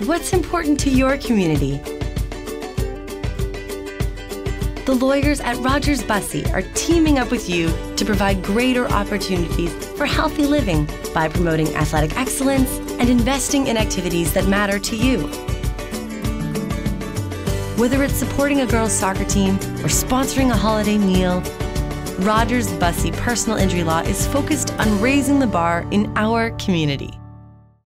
What's important to your community? The lawyers at Rogers Bussey are teaming up with you to provide greater opportunities for healthy living by promoting athletic excellence and investing in activities that matter to you. Whether it's supporting a girls' soccer team or sponsoring a holiday meal, Rogers Bussey Personal Injury Law is focused on raising the bar in our community.